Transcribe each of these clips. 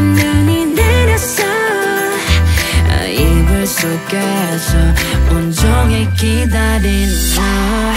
눈이 내렸어? 아, 이불 속에서 온종일 기다린 나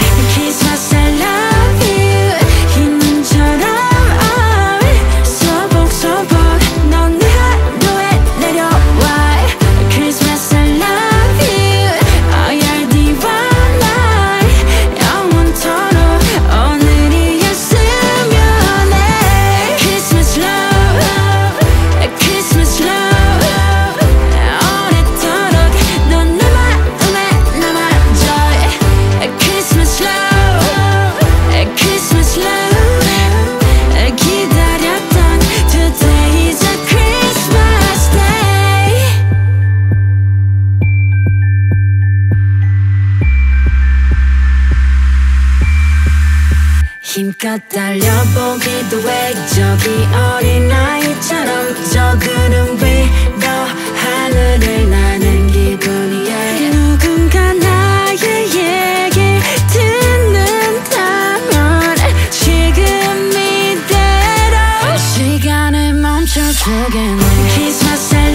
힘껏 달려보기도 해. 저기 어린아이처럼 저 구름 위로 하늘을 나는 기분이야. 누군가 나의 얘기 듣는다면 지금 이대로. 시간을 멈춰주겠네. I love